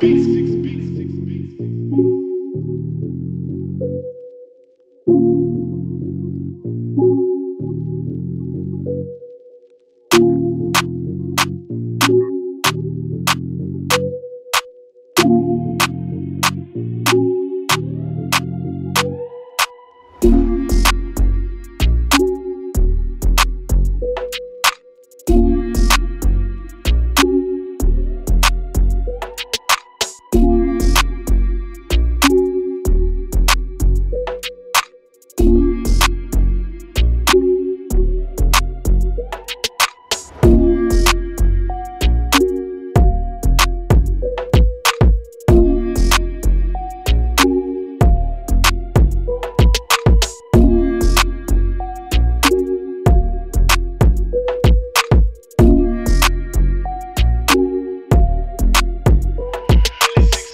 Peace.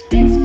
Beats.